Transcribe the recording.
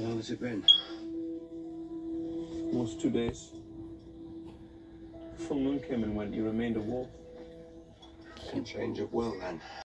How long has it been? Almost two days. The full moon came and went. You remained a wolf. Can change of will then.